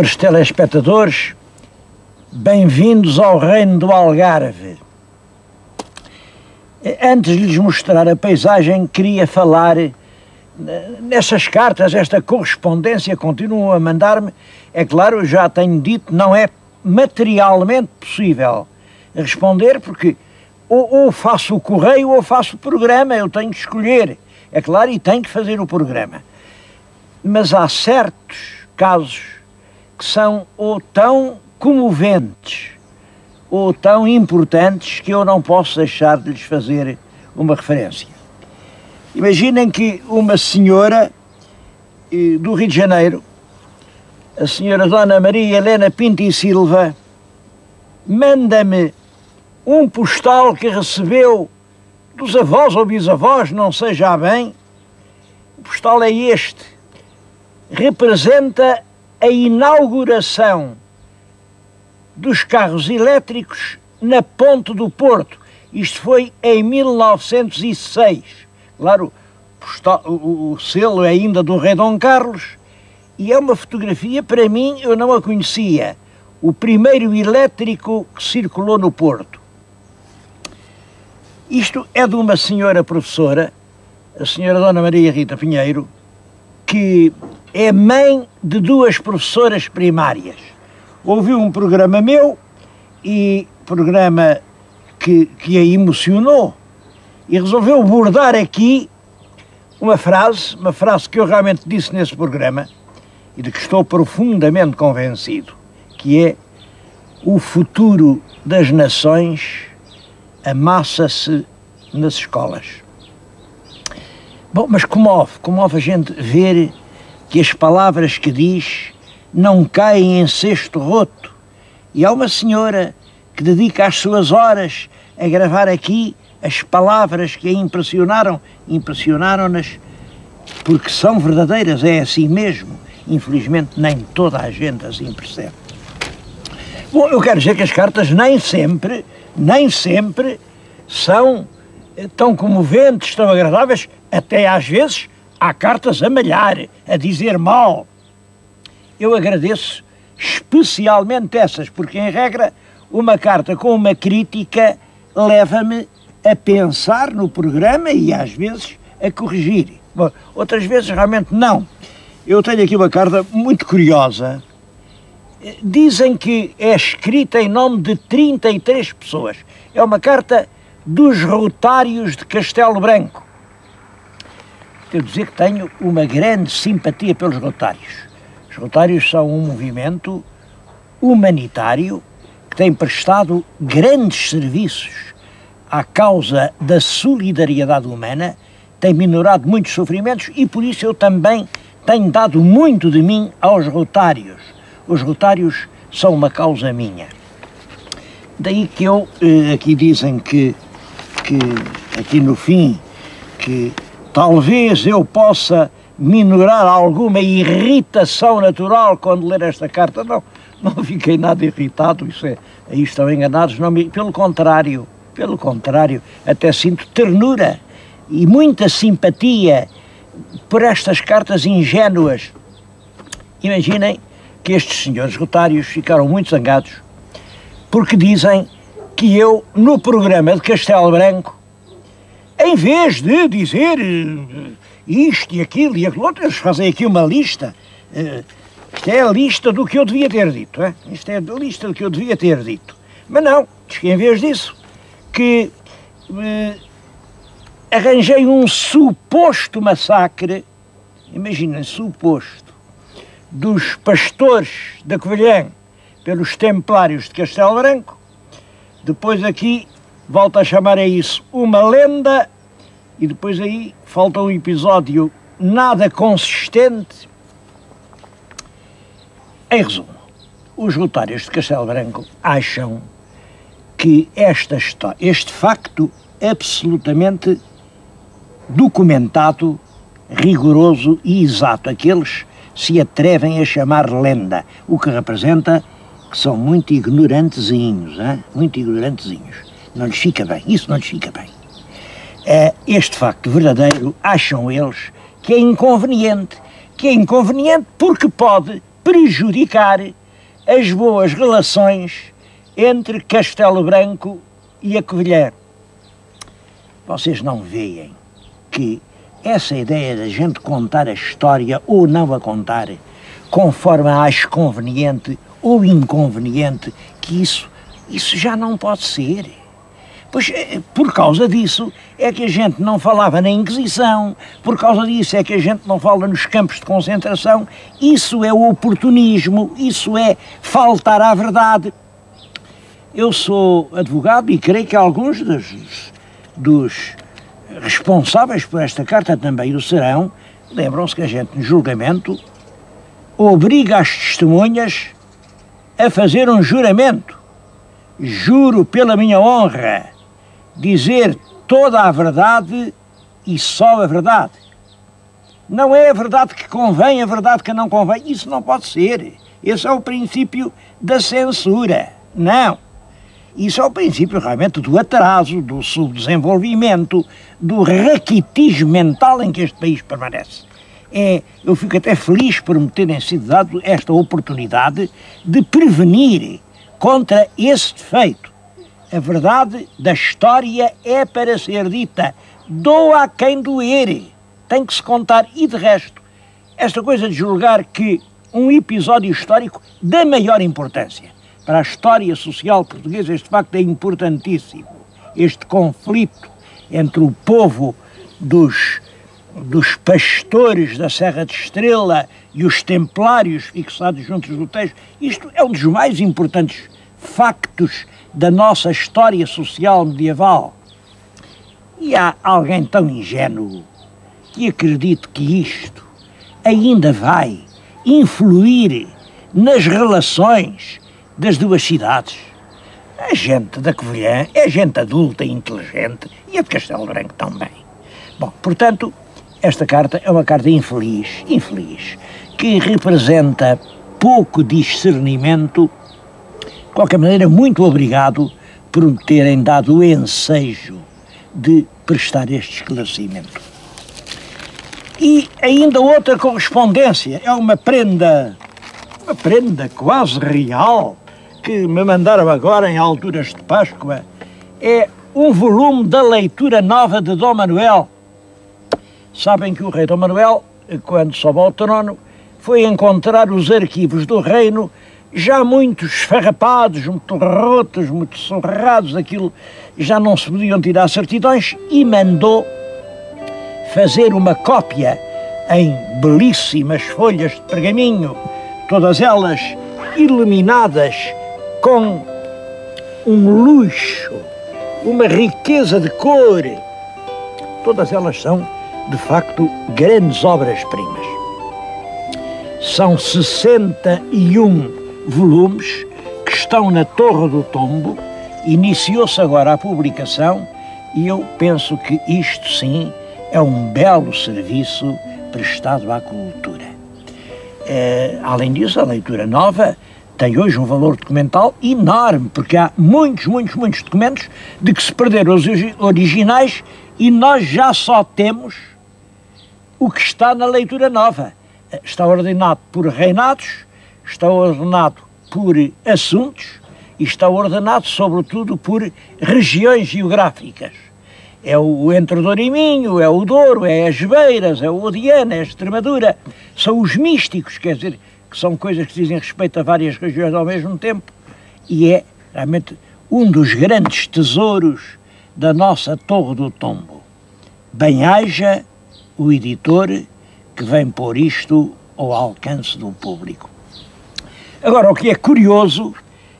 senhores telespectadores, bem-vindos ao Reino do Algarve. Antes de lhes mostrar a paisagem, queria falar nessas cartas, esta correspondência continuam a mandar-me. É claro, já tenho dito, não é materialmente possível responder, porque ou, ou faço o correio ou faço o programa, eu tenho que escolher. É claro, e tenho que fazer o programa. Mas há certos casos que são ou tão comoventes ou tão importantes que eu não posso deixar de lhes fazer uma referência. Imaginem que uma senhora eh, do Rio de Janeiro, a senhora Dona Maria Helena Pinto e Silva, manda-me um postal que recebeu dos avós ou bisavós, não sei já bem. O postal é este. Representa a inauguração dos carros elétricos na Ponte do Porto. Isto foi em 1906. Claro, o, selo é ainda do Rei Dom Carlos e é uma fotografia, para mim, eu não a conhecia. O primeiro elétrico que circulou no Porto. Isto é de uma senhora professora, a senhora Dona Maria Rita Pinheiro, que é mãe de duas professoras primárias. Ouviu um programa meu e programa que, que a emocionou e resolveu abordar aqui uma frase, uma frase que eu realmente disse nesse programa e de que estou profundamente convencido, que é o futuro das nações amassa-se nas escolas. Bom, mas comove, comove a gente ver que as palavras que diz não caem em cesto roto. E há uma senhora que dedica as suas horas a gravar aqui as palavras que a impressionaram, impressionaram-nas porque são verdadeiras, é assim mesmo. Infelizmente, nem toda a gente assim percebe. Bom, eu quero dizer que as cartas nem sempre, nem sempre são tão comoventes, tão agradáveis, até às vezes há cartas a malhar, a dizer mal. Eu agradeço especialmente essas, porque em regra uma carta com uma crítica leva-me a pensar no programa e às vezes a corrigir. Bom, outras vezes realmente não. Eu tenho aqui uma carta muito curiosa. Dizem que é escrita em nome de 33 pessoas. É uma carta dos Rotários de Castelo Branco. Devo dizer que tenho uma grande simpatia pelos Rotários. Os Rotários são um movimento humanitário que tem prestado grandes serviços à causa da solidariedade humana, tem minorado muitos sofrimentos e por isso eu também tenho dado muito de mim aos Rotários. Os Rotários são uma causa minha. Daí que eu, eh, aqui dizem que que aqui no fim que talvez eu possa minorar alguma irritação natural quando ler esta carta. Não, não fiquei nada irritado, isso é, aí estão enganados, não me, pelo contrário, pelo contrário, até sinto ternura e muita simpatia por estas cartas ingênuas. Imaginem que estes senhores rotários ficaram muito zangados porque dizem que eu, no programa de Castelo Branco, em vez de dizer uh, isto e aquilo e aquilo outro, eles fazem aqui uma lista. Uh, isto é a lista do que eu devia ter dito. É? Isto é a lista do que eu devia ter dito. Mas não, diz que em vez disso, que arranjei um suposto massacre, imaginem, suposto, dos pastores da Covilhã pelos templários de Castelo Branco, depois aqui volta a chamar a isso uma lenda e depois aí falta um episódio nada consistente. Em resumo, os rotários de Castelo Branco acham que esta história, este facto absolutamente documentado, rigoroso e exato, aqueles se atrevem a chamar lenda, o que representa que são muito ignorantezinhos, hein? muito ignorantezinhos. Não lhes fica bem, isso não lhes fica bem. É, este facto verdadeiro, acham eles, que é inconveniente. Que é inconveniente porque pode prejudicar as boas relações entre Castelo Branco e a Covilhã. Vocês não veem que essa ideia da gente contar a história ou não a contar, conforme acho conveniente ou inconveniente, que isso, isso já não pode ser. Pois eh, por causa disso é que a gente não falava na Inquisição, por causa disso é que a gente não fala nos campos de concentração. Isso é o oportunismo, isso é faltar à verdade. Eu sou advogado e creio que alguns dos, dos responsáveis por esta carta também o serão. Lembram-se que a gente, no julgamento, obriga as testemunhas a fazer um juramento. Juro pela minha honra dizer toda a verdade e só a verdade. Não é a verdade que convém, a verdade que não convém. Isso não pode ser. Esse é o princípio da censura. Não. Isso é o princípio realmente do atraso, do subdesenvolvimento, do raquitismo mental em que este país permanece. É, eu fico até feliz por me terem sido dado esta oportunidade de prevenir contra esse defeito. A verdade da história é para ser dita. Doa a quem doer. Tem que se contar. E de resto, esta coisa de julgar que um episódio histórico da maior importância para a história social portuguesa, este facto é importantíssimo. Este conflito entre o povo dos, dos pastores da Serra de Estrela e os templários fixados juntos no Tejo, isto é um dos mais importantes factos da nossa história social medieval. E há alguém tão ingênuo que acredite que isto ainda vai influir nas relações das duas cidades. A gente da Covilhã é gente adulta e inteligente e a de Castelo Branco também. Bom, portanto, esta carta é uma carta infeliz, infeliz, que representa pouco discernimento qualquer maneira, muito obrigado por me terem dado o ensejo de prestar este esclarecimento. E ainda outra correspondência, é uma prenda, uma prenda quase real, que me mandaram agora em alturas de Páscoa, é um volume da leitura nova de Dom Manuel. Sabem que o rei Dom Manuel, quando sobe ao trono, foi encontrar os arquivos do reino já muito esfarrapados, muito rotos, muito sorrados, aquilo já não se podiam tirar certidões e mandou fazer uma cópia em belíssimas folhas de pergaminho, todas elas iluminadas com um luxo, uma riqueza de cor. Todas elas são, de facto, grandes obras-primas. São 61 volumes que estão na Torre do Tombo. Iniciou-se agora a publicação e eu penso que isto sim é um belo serviço prestado à cultura. É, além disso, a leitura nova tem hoje um valor documental enorme, porque há muitos, muitos, muitos documentos de que se perderam os originais e nós já só temos o que está na leitura nova. Está ordenado por reinados, está ordenado por assuntos e está ordenado, sobretudo, por regiões geográficas. É o Entre Minho, é o Douro, é as Beiras, é o Odiana, é a Extremadura. São os místicos, quer dizer, que são coisas que dizem respeito a várias regiões ao mesmo tempo. E é realmente um dos grandes tesouros da nossa Torre do Tombo. Bem haja o editor que vem pôr isto ao alcance do público. Agora, o que é curioso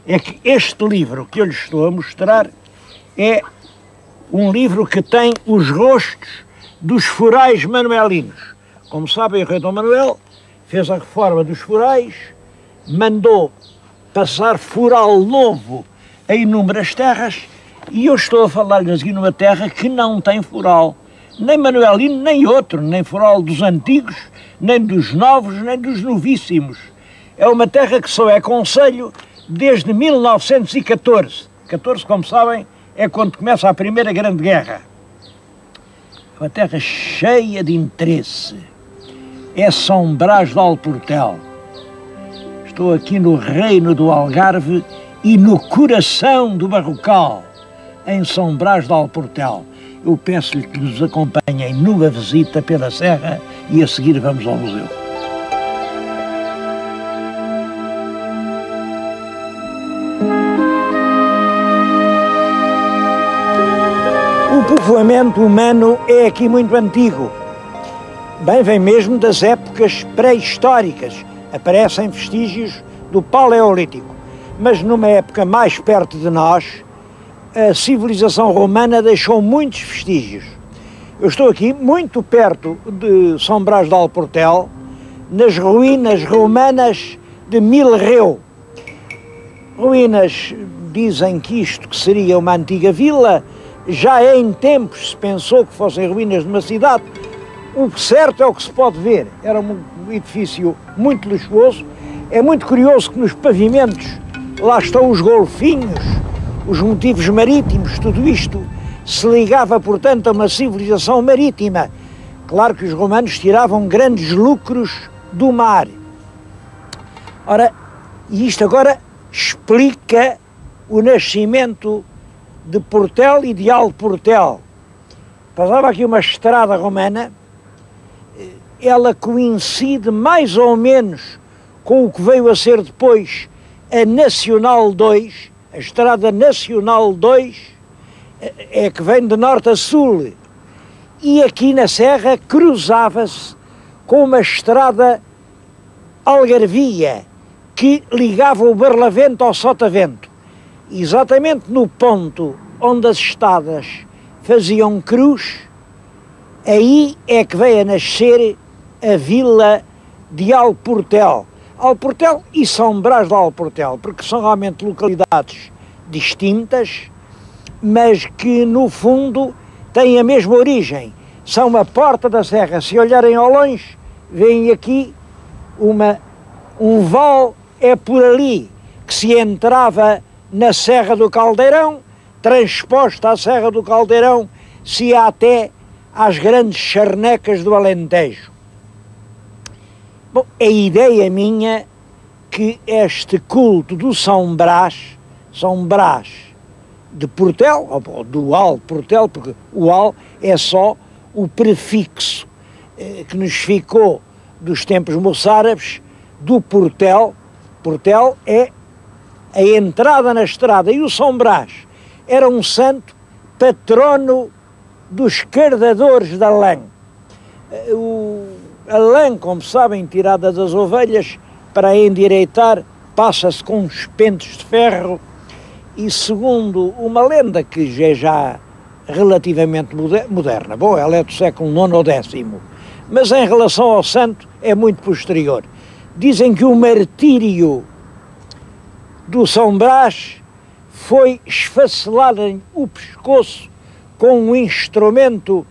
é que este livro que eu lhes estou a mostrar é um livro que tem os rostos dos forais manuelinos. Como sabem, o rei Dom Manuel fez a reforma dos forais, mandou passar foral novo em inúmeras terras e eu estou a falar-lhes aqui numa terra que não tem foral. Nem manuelino, nem outro, nem foral dos antigos, nem dos novos, nem dos novíssimos é uma terra que só é conselho desde 1914. 14, como sabem, é quando começa a Primeira Grande Guerra. É uma terra cheia de interesse. É São Brás de Alportel. Estou aqui no reino do Algarve e no coração do Barrocal, em São Brás de Alportel. Eu peço-lhe que nos acompanhem numa visita pela Serra e a seguir vamos ao museu. O povoamento humano é aqui muito antigo. Bem, vem mesmo das épocas pré-históricas. Aparecem vestígios do Paleolítico. Mas numa época mais perto de nós, a civilização romana deixou muitos vestígios. Eu estou aqui muito perto de São Brás de Alportel, nas ruínas romanas de Milreu. Ruínas dizem que isto que seria uma antiga vila, já em tempos se pensou que fossem ruínas de uma cidade. O certo é o que se pode ver. Era um edifício muito luxuoso. É muito curioso que nos pavimentos lá estão os golfinhos, os motivos marítimos, tudo isto se ligava, portanto, a uma civilização marítima. Claro que os romanos tiravam grandes lucros do mar. Ora, e isto agora explica o nascimento de Portel e de Alportel. Passava aqui uma estrada romana, ela coincide mais ou menos com o que veio a ser depois a Nacional 2, a Estrada Nacional 2, é que vem de norte a sul. E aqui na Serra cruzava-se com uma estrada algarvia que ligava o Barlavento ao Sotavento. Exatamente no ponto onde as estadas faziam cruz, aí é que veio a nascer a vila de Alportel. Alportel e São Brás de Alportel, porque são realmente localidades distintas, mas que no fundo têm a mesma origem. São a porta da serra. Se olharem ao longe, veem aqui uma, um val, é por ali que se entrava na Serra do Caldeirão, transposta à Serra do Caldeirão, se ia até às grandes charnecas do Alentejo. Bom, a ideia minha que este culto do São Brás, São Brás, de Portel, ou do Al Portel, porque o Al é só o prefixo eh, que nos ficou dos tempos moçárabes do Portel. Portel é a entrada na estrada. E o São Brás era um santo patrono dos cardadores da lã. Eh, o, a lã, como sabem, tirada das ovelhas para endireitar, passa-se com uns pentes de ferro e segundo uma lenda que é já relativamente moderna, bom, ela é do século IX ou X, mas em relação ao santo é muito posterior. Dizem que o martírio do São Brás foi esfacelado o pescoço com um instrumento,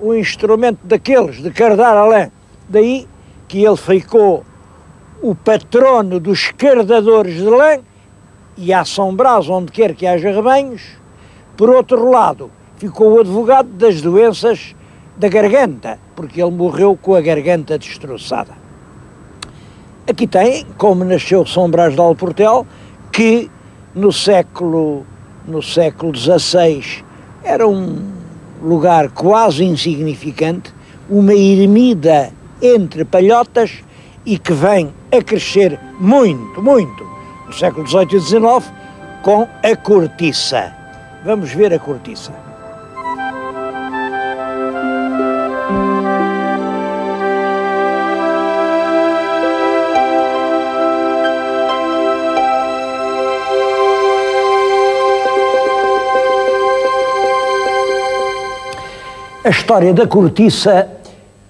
um instrumento daqueles, de cardar lã. Daí que ele ficou o patrono dos cardadores de lã e a São Brás onde quer que haja rebanhos. Por outro lado, ficou o advogado das doenças da garganta, porque ele morreu com a garganta destroçada. Aqui tem, como nasceu São Brás de Alportel, que no século, no século XVI era um lugar quase insignificante, uma ermida entre palhotas e que vem a crescer muito, muito do século XVIII e XIX com a cortiça. Vamos ver a cortiça. A história da cortiça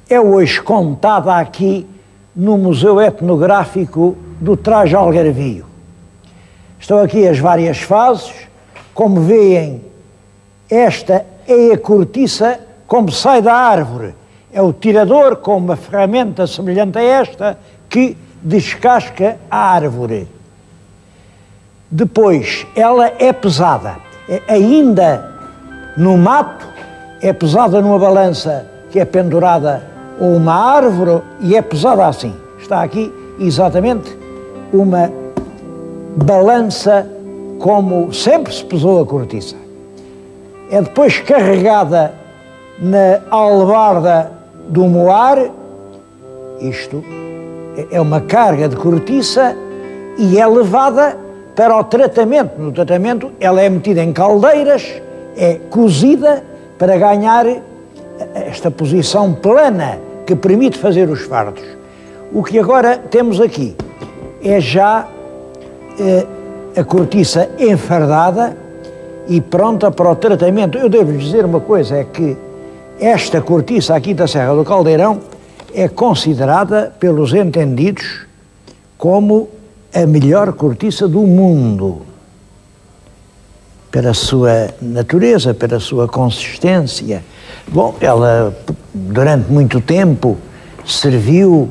é hoje contada aqui no Museu Etnográfico do Traje Algarvio. Estão aqui as várias fases. Como veem, esta é a cortiça como sai da árvore. É o tirador com uma ferramenta semelhante a esta que descasca a árvore. Depois, ela é pesada. É ainda no mato, é pesada numa balança que é pendurada ou uma árvore e é pesada assim. Está aqui exatamente uma balança como sempre se pesou a cortiça. É depois carregada na albarda do moar, isto é uma carga de cortiça e é levada para o tratamento. No tratamento, ela é metida em caldeiras, é cozida para ganhar esta posição plana que permite fazer os fardos. O que agora temos aqui é já eh, a cortiça enfardada e pronta para o tratamento. Eu devo dizer uma coisa, é que esta cortiça aqui da Serra do Caldeirão é considerada pelos entendidos como a melhor cortiça do mundo. Pela sua natureza, pela sua consistência. Bom, ela durante muito tempo serviu,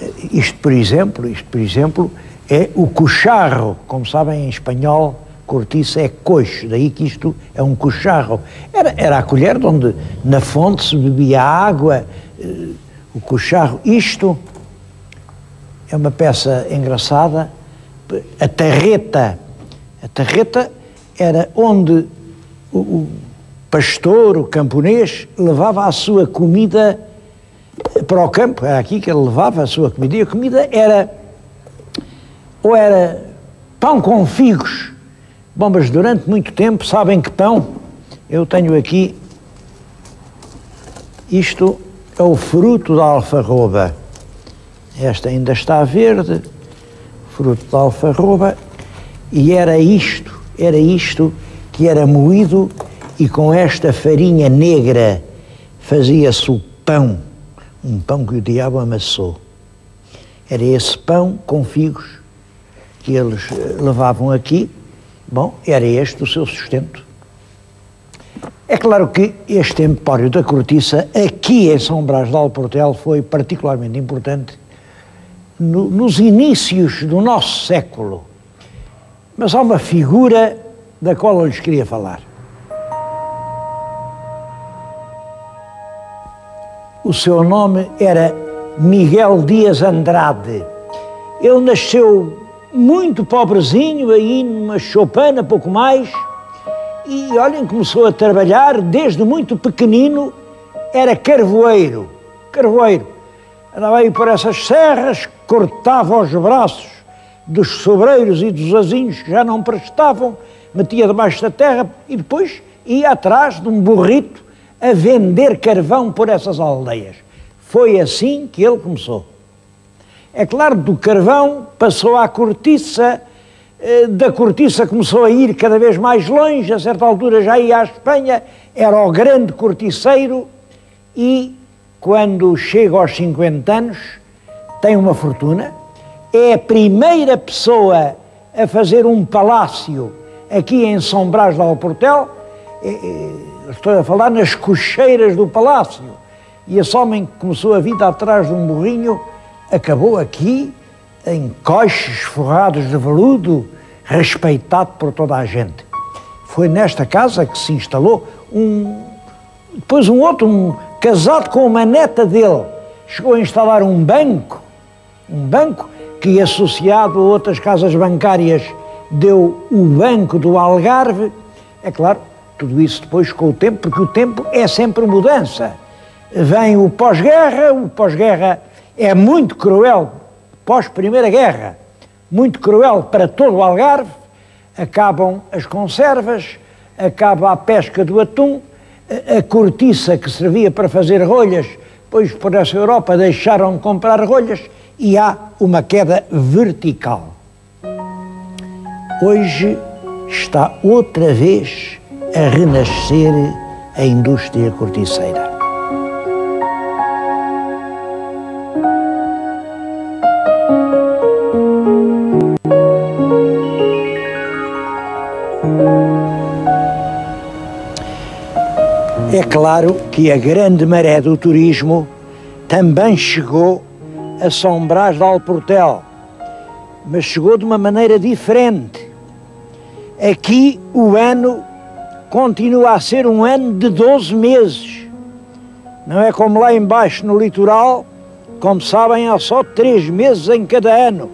eh, isto por exemplo, isto por exemplo, é o cocharro, como sabem em espanhol, cortiça é coxo, daí que isto é um cocharro. Era, era a colher de onde na fonte se bebia água, eh, o cocharro. Isto é uma peça engraçada. A tarreta, a tarreta era onde o, o pastor, o camponês, levava a sua comida para o campo, era aqui que ele levava a sua comida, e a comida era, ou era pão com figos, bom, mas durante muito tempo, sabem que pão? Eu tenho aqui, isto é o fruto da alfarroba, esta ainda está verde, fruto da alfarroba, e era isto, era isto que era moído e com esta farinha negra fazia-se o pão um pão que o diabo amassou. Era esse pão com figos que eles eh, levavam aqui. Bom, era este o seu sustento. É claro que este empório da cortiça, aqui em São Brás de Alportel, foi particularmente importante no, nos inícios do nosso século. Mas há uma figura da qual eu lhes queria falar. O seu nome era Miguel Dias Andrade. Ele nasceu muito pobrezinho, aí numa choupana, pouco mais, e olhem, começou a trabalhar desde muito pequenino, era carvoeiro, carvoeiro. Andava aí por essas serras, cortava os braços dos sobreiros e dos azinhos que já não prestavam, metia debaixo da terra e depois ia atrás de um burrito a vender carvão por essas aldeias. Foi assim que ele começou. É claro, do carvão passou à cortiça, eh, da cortiça começou a ir cada vez mais longe, a certa altura já ia à Espanha, era o grande corticeiro e, quando chega aos 50 anos, tem uma fortuna, é a primeira pessoa a fazer um palácio aqui em São Brás do Alportel, é, é, estou a falar nas cocheiras do palácio. E esse homem que começou a vida atrás de um burrinho acabou aqui em coches forrados de veludo, respeitado por toda a gente. Foi nesta casa que se instalou um. Depois um outro, um casado com uma neta dele, chegou a instalar um banco, um banco que associado a outras casas bancárias deu o Banco do Algarve. É claro, tudo isso depois com o tempo, porque o tempo é sempre mudança. Vem o pós-guerra, o pós-guerra é muito cruel, pós-primeira guerra, muito cruel para todo o Algarve, acabam as conservas, acaba a pesca do atum, a cortiça que servia para fazer rolhas, pois por essa Europa deixaram de comprar rolhas e há uma queda vertical. Hoje está outra vez a renascer a indústria corticeira. É claro que a grande maré do turismo também chegou a São Brás de Alportel, mas chegou de uma maneira diferente. Aqui o ano continua a ser um ano de 12 meses. Não é como lá embaixo no litoral, como sabem, há só três meses em cada ano.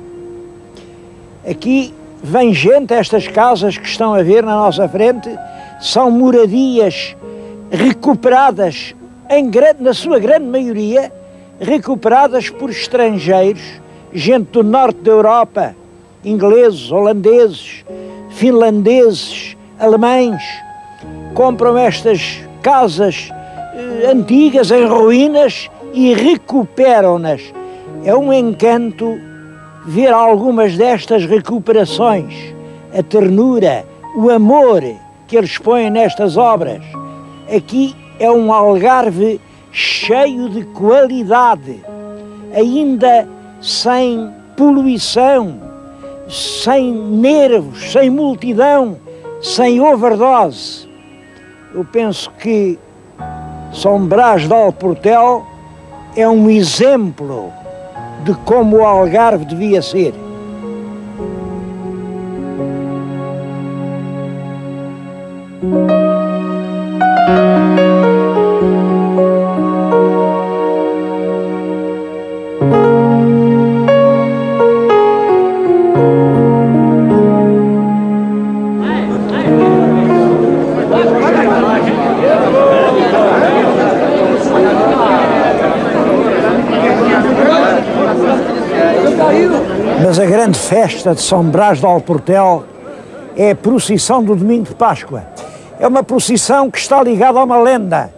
Aqui vem gente, estas casas que estão a ver na nossa frente, são moradias recuperadas, em grande, na sua grande maioria, recuperadas por estrangeiros, gente do norte da Europa, ingleses, holandeses, finlandeses, alemães, compram estas casas eh, antigas em ruínas e recuperam-nas. É um encanto ver algumas destas recuperações, a ternura, o amor que eles põem nestas obras. Aqui é um algarve cheio de qualidade, ainda sem poluição, sem nervos, sem multidão, sem overdose. Eu penso que São Brás de Alportel é um exemplo de como o Algarve devia ser. Festa de São Brás de Alportel é a procissão do domingo de Páscoa. É uma procissão que está ligada a uma lenda.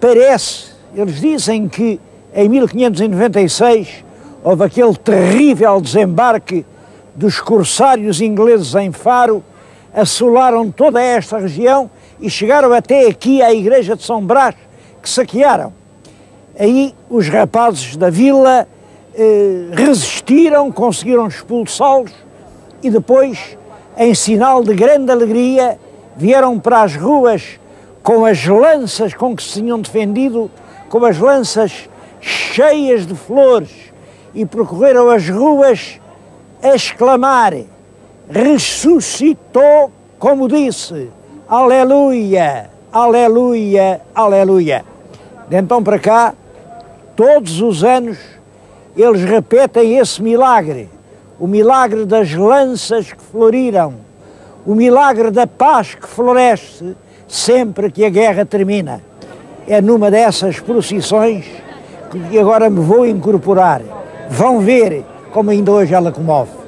Parece, eles dizem que em 1596 houve aquele terrível desembarque dos corsários ingleses em Faro, assolaram toda esta região e chegaram até aqui à igreja de São Brás, que saquearam. Aí os rapazes da vila resistiram, conseguiram expulsá-los e depois, em sinal de grande alegria, vieram para as ruas com as lanças com que se tinham defendido, com as lanças cheias de flores e percorreram as ruas a exclamar: ressuscitou, como disse, aleluia, aleluia, aleluia. De então para cá, todos os anos, eles repetem esse milagre, o milagre das lanças que floriram, o milagre da paz que floresce sempre que a guerra termina. É numa dessas procissões que agora me vou incorporar. Vão ver como ainda hoje ela comove.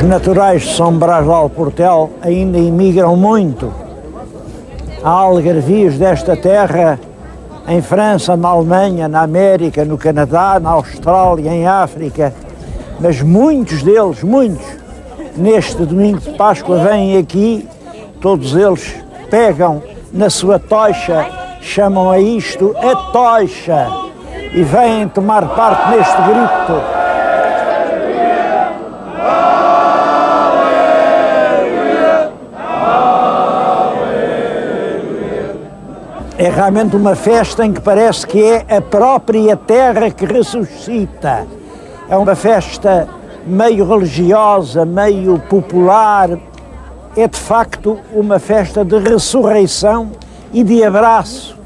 Os naturais de São Brás de Alportel ainda imigram muito. Há algarvios desta terra em França, na Alemanha, na América, no Canadá, na Austrália, em África, mas muitos deles, muitos, neste domingo de Páscoa vêm aqui, todos eles pegam na sua tocha, chamam a isto a tocha, e vêm tomar parte neste grito. É realmente uma festa em que parece que é a própria terra que ressuscita. É uma festa meio religiosa, meio popular. É de facto uma festa de ressurreição e de abraço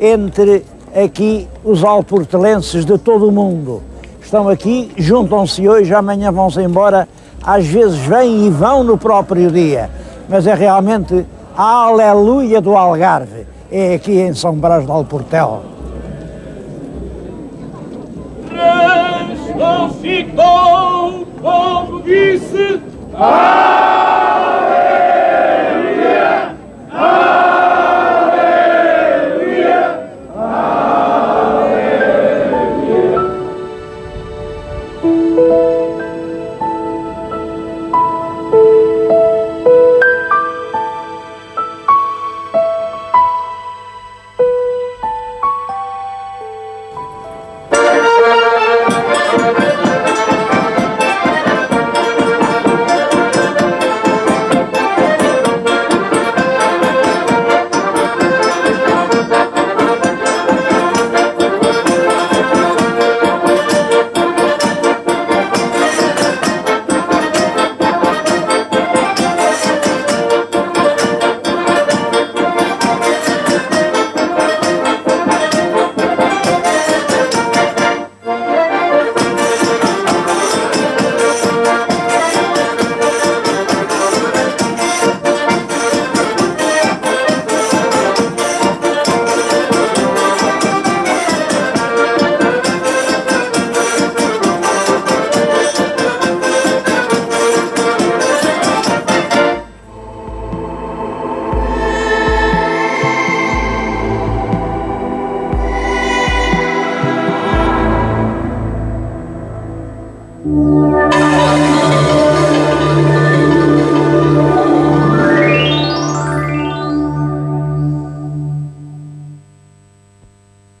entre aqui os alportelenses de todo o mundo. Estão aqui, juntam-se hoje, amanhã vão-se embora, às vezes vêm e vão no próprio dia, mas é realmente a aleluia do Algarve é aqui em São Brás de Alportel. ressuscitou, como disse,